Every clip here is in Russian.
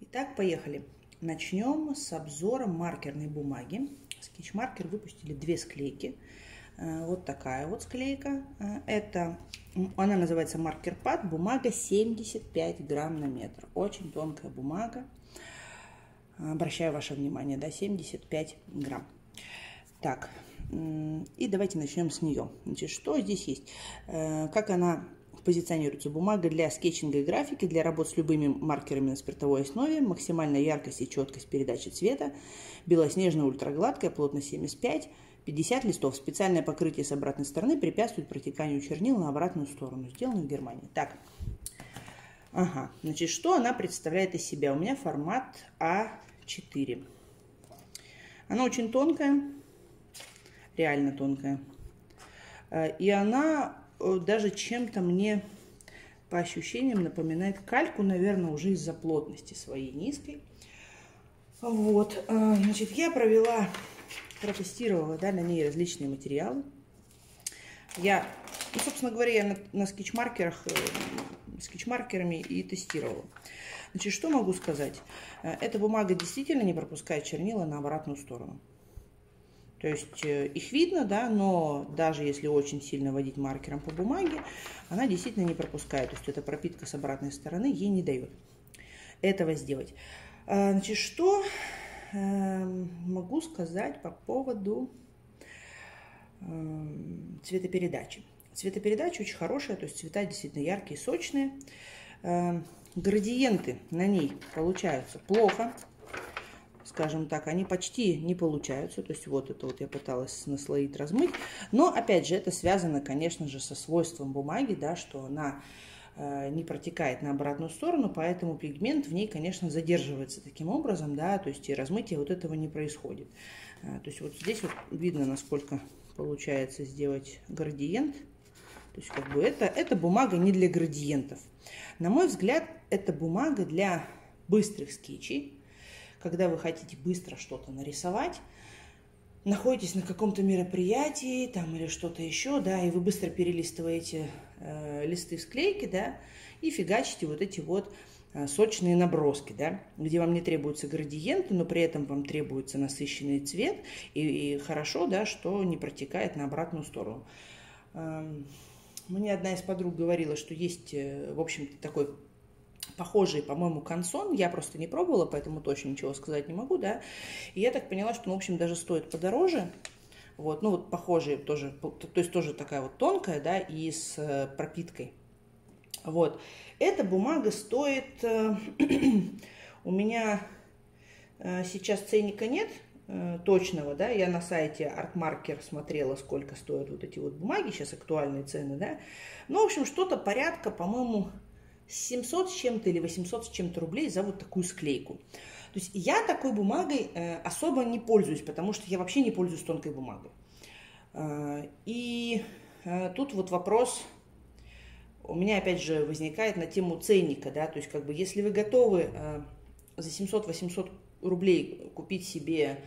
Итак, поехали. Начнем с обзора маркерной бумаги. Скетчмаркер выпустили две склейки. Э, вот такая вот склейка. Э, это, она называется маркер пад. Бумага 75 грамм на метр. Очень тонкая бумага. Обращаю ваше внимание, да, 75 грамм. Так, и давайте начнем с нее. Значит, что здесь есть? Э, как она позиционируется? Бумага для скетчинга и графики, для работ с любыми маркерами на спиртовой основе, максимальная яркость и четкость передачи цвета, белоснежная ультрагладкая, плотность 75, 50 листов. Специальное покрытие с обратной стороны препятствует протеканию чернил на обратную сторону. Сделано в Германии. Так, ага, значит, что она представляет из себя? У меня формат А4. Она очень тонкая, реально тонкая. Э, и она э, даже чем-то мне по ощущениям напоминает кальку, наверное, уже из-за плотности своей низкой. Вот, э, значит, я провела, протестировала, да, на ней различные материалы. Я, ну, собственно говоря, я на, на скетчмаркерах, скетчмаркерами и тестировала. Значит, что могу сказать? Эта бумага действительно не пропускает чернила на обратную сторону. То есть э, их видно, да, но даже если очень сильно водить маркером по бумаге, она действительно не пропускает. То есть эта пропитка с обратной стороны ей не дает этого сделать. А, значит, что эм, могу сказать по поводу эм, цветопередачи. Цветопередача очень хорошая, то есть цвета действительно яркие, сочные. Эм, градиенты на ней получаются плохо скажем так, они почти не получаются. То есть вот это вот я пыталась наслоить, размыть. Но, опять же, это связано, конечно же, со свойством бумаги, да, что она э, не протекает на обратную сторону, поэтому пигмент в ней, конечно, задерживается таким образом, да, то есть и размытие вот этого не происходит. Э, то есть вот здесь вот видно, насколько получается сделать градиент. То есть как бы это, это бумага не для градиентов. На мой взгляд, это бумага для быстрых скетчей, когда вы хотите быстро что-то нарисовать, находитесь на каком-то мероприятии там или что-то еще, да, и вы быстро перелистываете э, листы склейки, да, и фигачите вот эти вот э, сочные наброски, да, где вам не требуются градиенты, но при этом вам требуется насыщенный цвет, и, и хорошо, да, что не протекает на обратную сторону. Эм, мне одна из подруг говорила, что есть, э, в общем-то, такой похожий, по-моему, консон. Я просто не пробовала, поэтому точно ничего сказать не могу, да. И я так поняла, что, ну, в общем, даже стоит подороже. Вот, ну, вот похожие тоже, то есть тоже такая вот тонкая, да, и с э, пропиткой. Вот. Эта бумага стоит, э, у меня э, сейчас ценника нет, точного, да, я на сайте ArtMarker смотрела, сколько стоят вот эти вот бумаги, сейчас актуальные цены, да, ну, в общем, что-то порядка, по-моему, 700 с чем-то или 800 с чем-то рублей за вот такую склейку. То есть я такой бумагой э, особо не пользуюсь, потому что я вообще не пользуюсь тонкой бумагой. Э, и э, тут вот вопрос у меня опять же возникает на тему ценника, да, то есть как бы если вы готовы за 700-800 рублей купить себе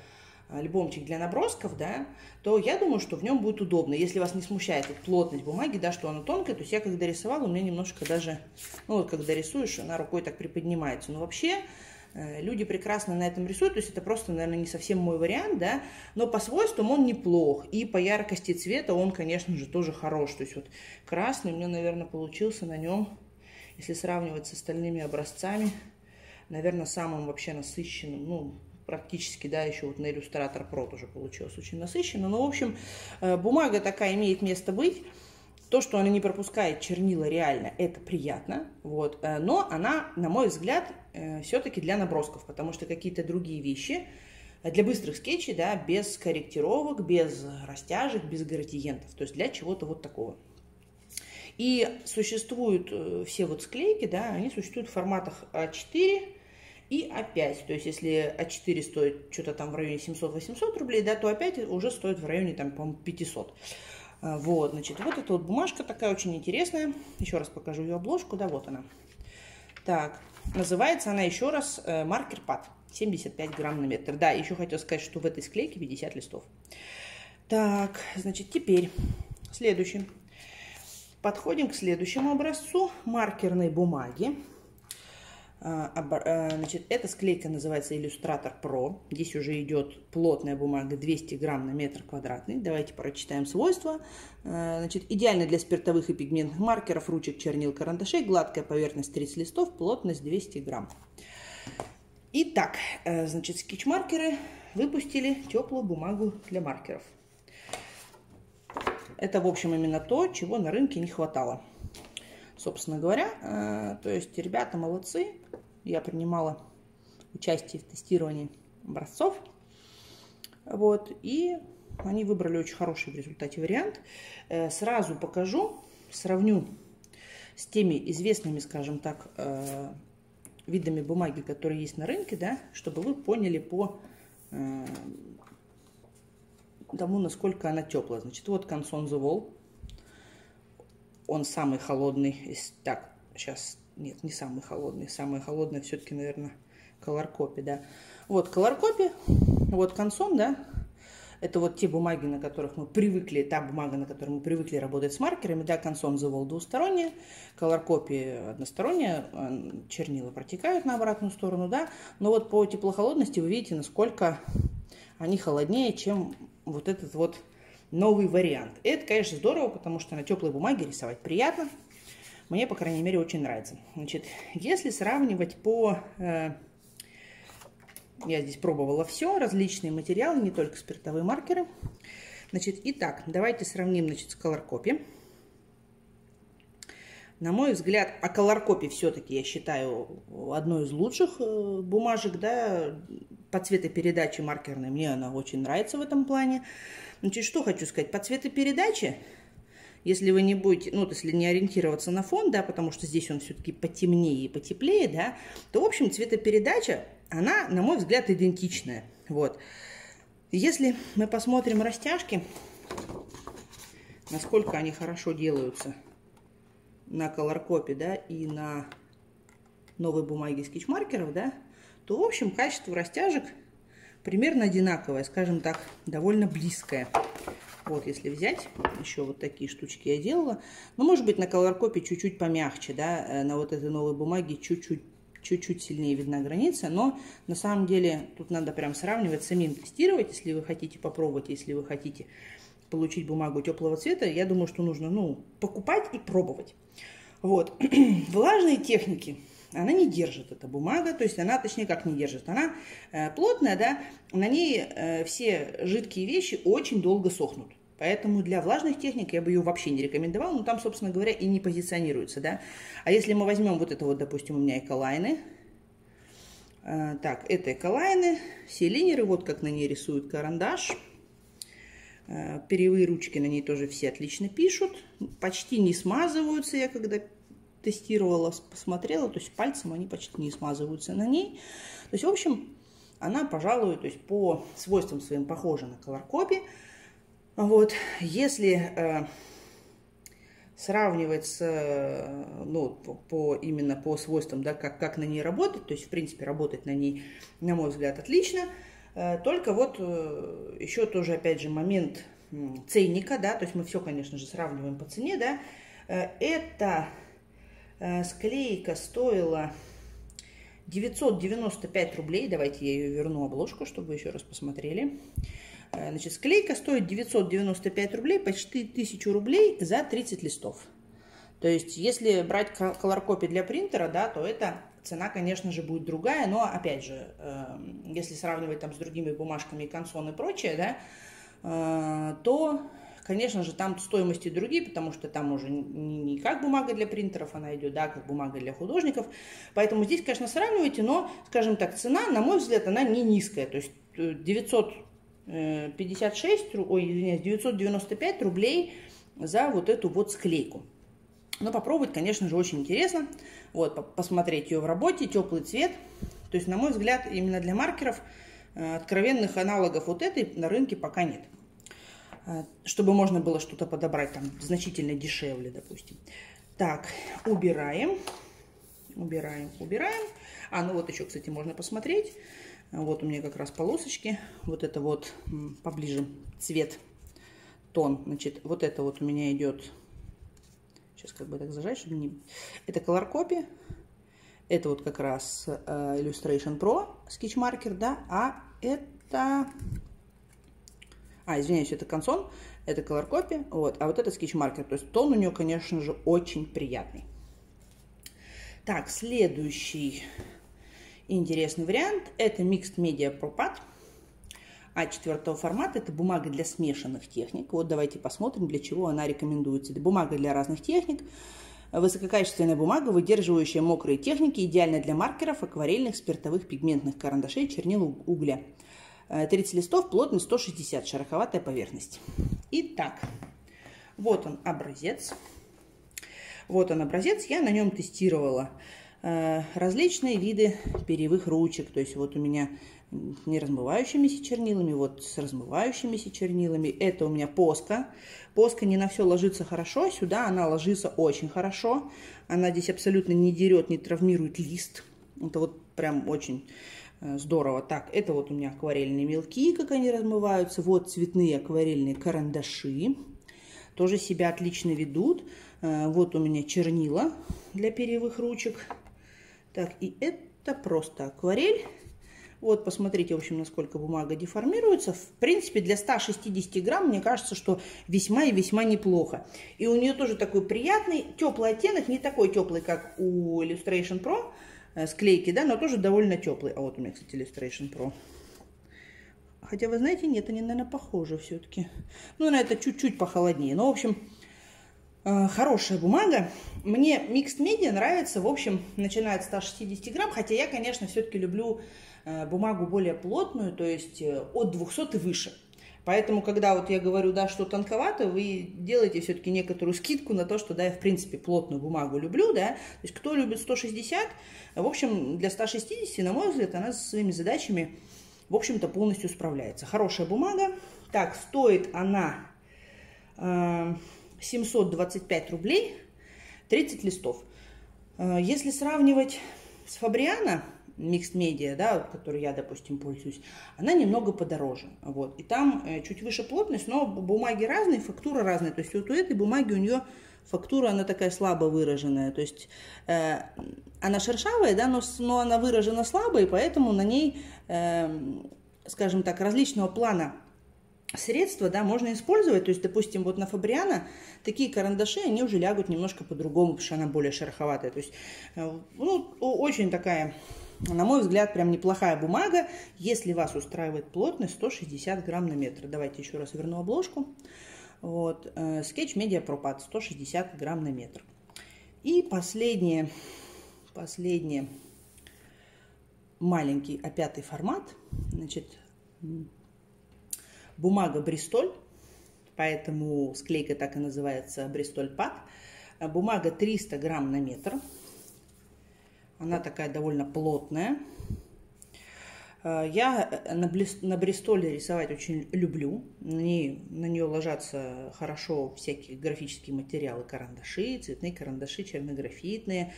альбомчик для набросков, да, то я думаю, что в нем будет удобно. Если вас не смущает плотность бумаги, да, что она тонкая, то есть я когда рисовала, у меня немножко даже, ну вот когда рисуешь, она рукой так приподнимается. Но вообще э, люди прекрасно на этом рисуют, то есть это просто, наверное, не совсем мой вариант, да, но по свойствам он неплох, и по яркости цвета он, конечно же, тоже хорош. То есть вот красный у меня, наверное, получился на нем, если сравнивать с остальными образцами, наверное, самым вообще насыщенным, ну, практически, да, еще вот на иллюстратор Pro тоже получилось очень насыщенно. Но, в общем, э, бумага такая имеет место быть. То, что она не пропускает чернила реально, это приятно, вот, э, но она, на мой взгляд, э, все-таки для набросков, потому что какие-то другие вещи для быстрых скетчей, да, без корректировок, без растяжек, без градиентов, то есть для чего-то вот такого. И существуют все вот склейки, да, они существуют в форматах А4, и опять, то есть если А4 стоит что-то там в районе 700-800 рублей, да, то опять уже стоит в районе там, по-моему, 500. А, вот, значит, вот эта вот бумажка такая очень интересная. Еще раз покажу ее обложку, да, вот она. Так, называется она еще раз э, маркер пад. 75 грамм на метр. Да, еще хотел сказать, что в этой склейке 50 листов. Так, значит, теперь следующий. Подходим к следующему образцу маркерной бумаги. А, а, значит, эта склейка называется Illustrator Pro. Здесь уже идет плотная бумага 200 грамм на метр квадратный. Давайте прочитаем свойства. А, значит, идеально для спиртовых и пигментных маркеров, ручек, чернил, карандашей. Гладкая поверхность 30 листов, плотность 200 грамм. Итак, значит, скетч-маркеры выпустили теплую бумагу для маркеров. Это, в общем, именно то, чего на рынке не хватало. Собственно говоря, э, то есть ребята молодцы. Я принимала участие в тестировании образцов. Вот, и они выбрали очень хороший в результате вариант. Э, сразу покажу, сравню с теми известными, скажем так, э, видами бумаги, которые есть на рынке, да, чтобы вы поняли по тому, насколько она теплая. Значит, вот Консон The Wall. Он самый холодный. Так, сейчас, нет, не самый холодный. Самый холодный все-таки, наверное, Copy, да. Вот Copy, вот Консон, да. Это вот те бумаги, на которых мы привыкли, та бумага, на которой мы привыкли работать с маркерами, да, Консон Wall двусторонняя, Copy односторонняя, чернила протекают на обратную сторону, да. Но вот по теплохолодности вы видите, насколько они холоднее, чем вот этот вот новый вариант. это, конечно, здорово, потому что на теплой бумаге рисовать приятно. Мне, по крайней мере, очень нравится. Значит, если сравнивать по... Э, я здесь пробовала все, различные материалы, не только спиртовые маркеры. Значит, итак, давайте сравним, значит, с Copy. На мой взгляд, а Copy все-таки, я считаю, одной из лучших э, бумажек, да, по цветопередаче маркерной. Мне она очень нравится в этом плане. Значит, что хочу сказать. По цветопередаче, если вы не будете, ну, если не ориентироваться на фон, да, потому что здесь он все-таки потемнее и потеплее, да, то, в общем, цветопередача, она, на мой взгляд, идентичная. Вот. Если мы посмотрим растяжки, насколько они хорошо делаются на колоркопе, да, и на новой бумаге скетчмаркеров, да, то, в общем, качество растяжек примерно одинаковое, скажем так, довольно близкое. Вот, если взять, еще вот такие штучки я делала. Ну, может быть, на колоркопе чуть-чуть помягче, да, э, на вот этой новой бумаге чуть-чуть чуть-чуть сильнее видна граница, но на самом деле тут надо прям сравнивать, самим тестировать, если вы хотите попробовать, если вы хотите получить бумагу теплого цвета, я думаю, что нужно, ну, покупать и пробовать. Вот. Влажные техники она не держит, эта бумага, то есть она, точнее, как не держит, она э, плотная, да, на ней э, все жидкие вещи очень долго сохнут. Поэтому для влажных техник я бы ее вообще не рекомендовала, но там, собственно говоря, и не позиционируется, да. А если мы возьмем вот это вот, допустим, у меня эколайны, э, так, это эколайны, все линеры, вот как на ней рисуют карандаш, э, перьевые ручки на ней тоже все отлично пишут, почти не смазываются, я когда тестировала, посмотрела, то есть пальцем они почти не смазываются на ней. То есть, в общем, она, пожалуй, то есть по свойствам своим похожа на Color. Вот, если э, сравнивать с, ну, по, именно по свойствам, да, как, как на ней работать, то есть, в принципе, работать на ней, на мой взгляд, отлично. Э, только вот э, еще тоже, опять же, момент ценника, да, то есть мы все, конечно же, сравниваем по цене, да, э, это склейка стоила 995 рублей. Давайте я ее верну обложку, чтобы вы еще раз посмотрели. Э, значит, склейка стоит 995 рублей, почти 1000 рублей за 30 листов. То есть, если брать колоркопи для принтера, да, то эта цена, конечно же, будет другая. Но, опять же, э, если сравнивать там с другими бумажками, консон и прочее, да, то Конечно же, там стоимости другие, потому что там уже не как бумага для принтеров она идет, да, как бумага для художников. Поэтому здесь, конечно, сравнивайте, но, скажем так, цена, на мой взгляд, она не низкая. То есть 956, э, ой, извиняюсь, 995 рублей за вот эту вот склейку. Но попробовать, конечно же, очень интересно. Вот, посмотреть ее в работе, теплый цвет. То есть, на мой взгляд, именно для маркеров э, откровенных аналогов вот этой на рынке пока нет. А, чтобы можно было что-то подобрать там значительно дешевле, допустим. Так, убираем, убираем, убираем. А, ну вот еще, кстати, можно посмотреть. Вот у меня как раз полосочки. Вот это вот поближе цвет, тон. Значит, вот это вот у меня идет Сейчас как бы так зажать, чтобы не... Это Color Copy. Это вот как раз uh, Illustration Pro Sketch Marker, да, а это... А, извиняюсь, это консон, это Color Copy, вот, а вот это Sketch Marker. То есть тон у нее, конечно же, очень приятный. Так, следующий интересный вариант – это Mixed Media ProPad. А четвертого формата – это бумага для смешанных техник. Вот давайте посмотрим, для чего она рекомендуется. Это бумага для разных техник. Высококачественная бумага, выдерживающая мокрые техники, идеальна для маркеров, акварельных, спиртовых, пигментных карандашей, чернил угля. 30 э, листов, плотность 160, шероховатая поверхность. Итак, вот он образец. Вот он образец, я на нем тестировала э, различные виды перьевых ручек. То есть вот у меня не размывающимися чернилами, вот с размывающимися чернилами. Это у меня поска. Поска не на все ложится хорошо, сюда она ложится очень хорошо. Она здесь абсолютно не дерет, не травмирует лист. Это вот прям очень здорово. Так, это вот у меня акварельные мелки, как они размываются. Вот цветные акварельные карандаши. Тоже себя отлично ведут. Э, вот у меня чернила для перьевых ручек. Так, и это просто акварель. Вот, посмотрите, в общем, насколько бумага деформируется. В принципе, для 160 грамм, мне кажется, что весьма и весьма неплохо. И у нее тоже такой приятный, теплый оттенок, не такой теплый, как у Illustration Pro э, склейки, да, но тоже довольно теплый. А вот у меня, кстати, Illustration Pro. Хотя, вы знаете, нет, они, наверное, похожи все-таки. Ну, на это чуть-чуть похолоднее. Но, в общем, Э, хорошая бумага. Мне Mixed Media нравится, в общем, начиная от 160 грамм, хотя я, конечно, все-таки люблю э, бумагу более плотную, то есть э, от 200 и выше. Поэтому, когда вот я говорю, да, что тонковато, вы делаете все-таки некоторую скидку на то, что, да, я, в принципе, плотную бумагу люблю, да. То есть, кто любит 160, в общем, для 160, на мой взгляд, она со своими задачами, в общем-то, полностью справляется. Хорошая бумага. Так, стоит она... 725 рублей, 30 листов. Э, если сравнивать с Фабриана, Media, да, который я, допустим, пользуюсь, она немного подороже. Вот. И там э, чуть выше плотность, но бумаги разные, фактура разная. То есть вот у этой бумаги у нее фактура, она такая слабо выраженная. То есть э, она шершавая, да, но, но она выражена слабо, и поэтому на ней, э, скажем так, различного плана средства, да, можно использовать. То есть, допустим, вот на Фабриана такие карандаши, они уже лягут немножко по-другому, потому что она более шероховатая. То есть, э, ну, очень такая, на мой взгляд, прям неплохая бумага, если вас устраивает плотность 160 грамм на метр. Давайте еще раз верну обложку. Вот, э, Sketch Media Pro 160 грамм на метр. И последнее, последнее, маленький, а пятый формат, значит, Бумага Бристоль, поэтому склейка так и называется Бристоль Пад. Бумага 300 грамм на метр. Она такая довольно плотная. Я на, блист, на Бристоле рисовать очень люблю. На, ней, на нее ложатся хорошо всякие графические материалы, карандаши, цветные карандаши, чернографитные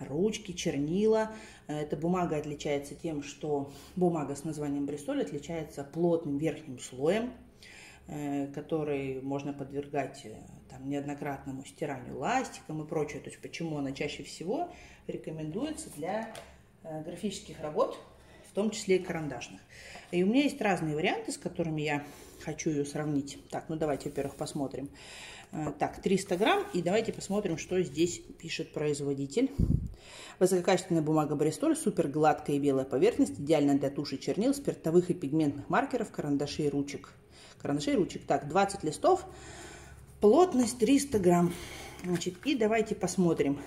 ручки, чернила. Эта бумага отличается тем, что бумага с названием Бристоль отличается плотным верхним слоем, э, который можно подвергать э, там, неоднократному стиранию ластиком и прочее. То есть почему она чаще всего рекомендуется для э, графических работ, в том числе и карандашных. И у меня есть разные варианты, с которыми я хочу ее сравнить. Так, ну давайте, во-первых, посмотрим. Э, так, 300 грамм. И давайте посмотрим, что здесь пишет производитель. Высококачественная бумага Бристоль, супер гладкая и белая поверхность, идеально для туши чернил, спиртовых и пигментных маркеров, карандашей и ручек. Карандашей ручек. Так, 20 листов, плотность 300 грамм. Значит, и давайте посмотрим.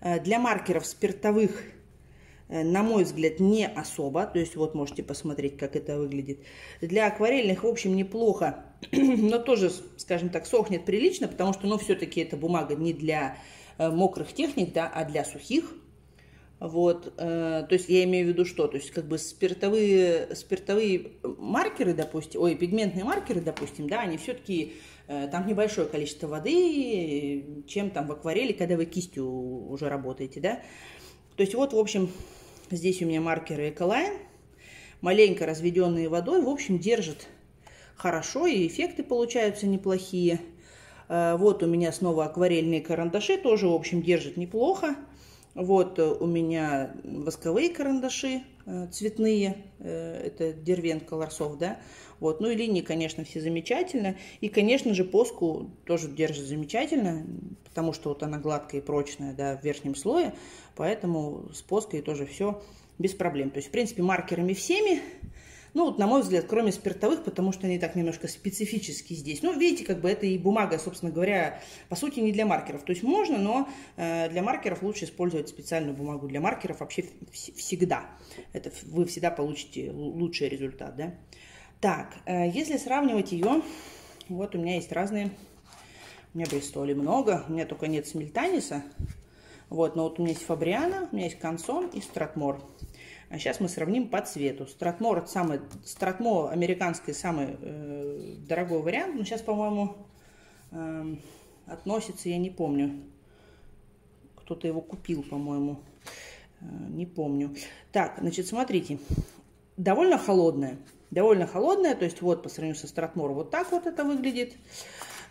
Э, для маркеров спиртовых Э, на мой взгляд, не особо. То есть вот можете посмотреть, как это выглядит. Для акварельных, в общем, неплохо, но тоже, скажем так, сохнет прилично, потому что, ну, все-таки эта бумага не для э, мокрых техник, да, а для сухих. Вот, э, то есть я имею в виду что? То есть как бы спиртовые, спиртовые маркеры, допустим, ой, пигментные маркеры, допустим, да, они все-таки, э, там небольшое количество воды, чем там в акварели, когда вы кистью уже работаете, да. То есть вот, в общем, Здесь у меня маркеры Ecoline, маленько разведенные водой, в общем, держит хорошо, и эффекты получаются неплохие. Э, вот у меня снова акварельные карандаши, тоже, в общем, держит неплохо. Вот э, у меня восковые карандаши э, цветные, это Дервен Колорсов, да. Вот, ну и линии, конечно, все замечательно. И, конечно же, поску тоже держит замечательно, потому что вот она гладкая и прочная, да, в верхнем слое. Поэтому с поской тоже все без проблем. То есть, в принципе, маркерами всеми ну, вот, на мой взгляд, кроме спиртовых, потому что они так немножко специфически здесь. Ну, видите, как бы это и бумага, собственно говоря, по сути, не для маркеров. То есть можно, но э, для маркеров лучше использовать специальную бумагу. Для маркеров вообще всегда. Это вы всегда получите лучший результат, да. Так, э, если сравнивать ее, вот у меня есть разные, у меня Бристоли много, у меня только нет Смельтаниса. Вот, но вот у меня есть Фабриана, у меня есть Консон и Стратмор. А сейчас мы сравним по цвету. Стратмор, самый, Стратмо американский самый э, дорогой вариант. Но сейчас, по-моему, э, относится, я не помню. Кто-то его купил, по-моему. Э, не помню. Так, значит, смотрите. Довольно холодная. Довольно холодная. То есть вот по сравнению со Стратмор вот так вот это выглядит.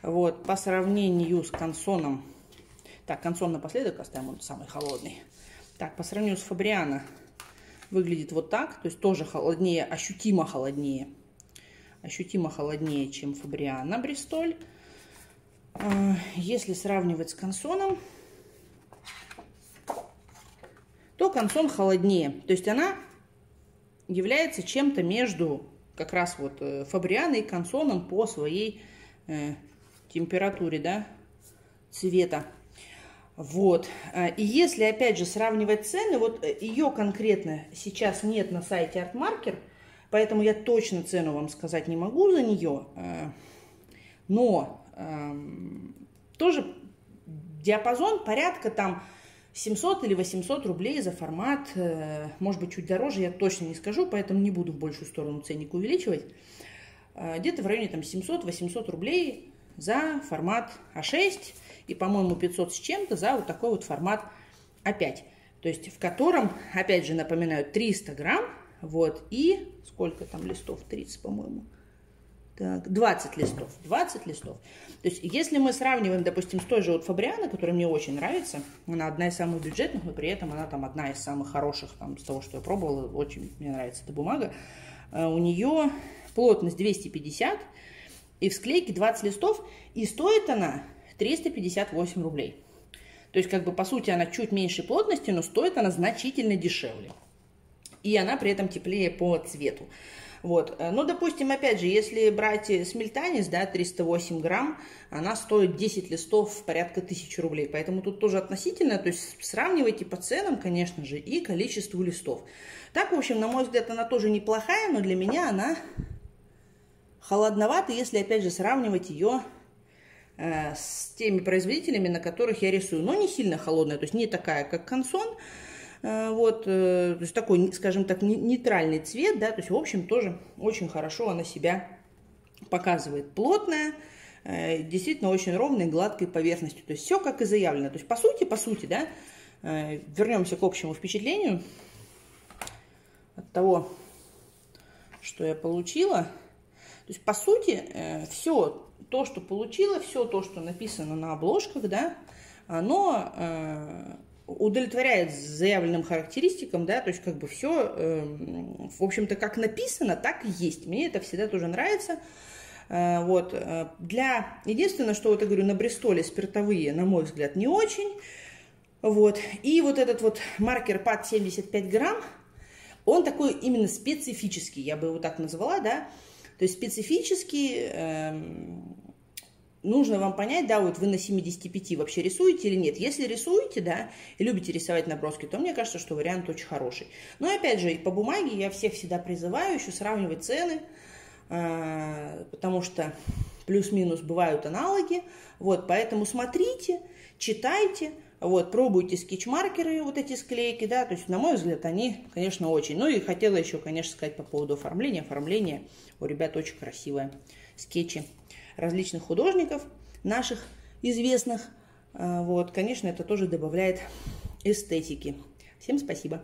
Вот по сравнению с консоном. Так, консон напоследок оставим, он самый холодный. Так, по сравнению с Фабриано выглядит вот так, то есть тоже холоднее, ощутимо холоднее, ощутимо холоднее, чем Фабриана Бристоль. А, если сравнивать с консоном, то консон холоднее, то есть она является чем-то между как раз вот э, Фабрианой и консоном по своей э, температуре, да, цвета. Вот. А, и если, опять же, сравнивать цены, вот э, ее конкретно сейчас нет на сайте ArtMarker, поэтому я точно цену вам сказать не могу за нее. А, но тоже диапазон порядка там 700 или 800 рублей за формат, э, может быть, чуть дороже, я точно не скажу, поэтому не буду в большую сторону ценник увеличивать. А, где-то в районе там 700-800 рублей за формат А6 и, по-моему, 500 с чем-то за вот такой вот формат А5. То есть в котором, опять же, напоминаю, 300 грамм, вот, и сколько там листов? 30, по-моему. Так, 20 листов, 20 листов. То есть, если мы сравниваем, допустим, с той же вот Фабриано, которая мне очень нравится, она одна из самых бюджетных, но при этом она там одна из самых хороших, там, с того, что я пробовала, очень мне нравится эта бумага. Э, у нее плотность 250, и в склейке 20 листов, и стоит она 358 рублей. То есть, как бы, по сути, она чуть меньше плотности, но стоит она значительно дешевле. И она при этом теплее по цвету. Вот. Ну, допустим, опять же, если брать смельтанис, да, 308 грамм, она стоит 10 листов порядка 1000 рублей. Поэтому тут тоже относительно, то есть сравнивайте по ценам, конечно же, и количеству листов. Так, в общем, на мой взгляд, она тоже неплохая, но для меня она холодновато, если, опять же, сравнивать ее с теми производителями, на которых я рисую. Но не сильно холодная, то есть не такая, как консон. Э, вот, э, то есть такой, скажем так, нейтральный цвет, да, то есть, в общем, тоже очень хорошо она себя показывает. Плотная, э, действительно очень ровной, гладкой поверхностью. То есть все как и заявлено. То есть, по сути, по сути, да, э, вернемся к общему впечатлению от того, что я получила. То есть, по сути, э, все то, что получила, все то, что написано на обложках, да, оно э, удовлетворяет заявленным характеристикам, да, то есть как бы все, эм, в общем-то, как написано, так и есть. Мне это всегда тоже нравится. Э, вот. Для... Единственное, что вот я говорю, на Бристоле спиртовые, на мой взгляд, не очень. Вот. И вот этот вот маркер ПАД 75 грамм, он такой именно специфический, я бы его так назвала, да, то есть специфически эм, нужно вам понять, да, вот вы на 75 вообще рисуете или нет. Если рисуете, да, и любите рисовать наброски, то мне кажется, что вариант очень хороший. Но опять же, по бумаге я всех всегда призываю еще сравнивать цены, э, потому что плюс-минус бывают аналоги. Вот, поэтому смотрите, читайте, вот, пробуйте скетч-маркеры, вот эти склейки, да, то есть, на мой взгляд, они, конечно, очень. Ну и хотела еще, конечно, сказать по поводу оформления. Оформление у ребят очень красивое. Скетчи различных художников, наших известных. А, вот, конечно, это тоже добавляет эстетики. Всем спасибо.